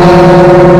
Lord.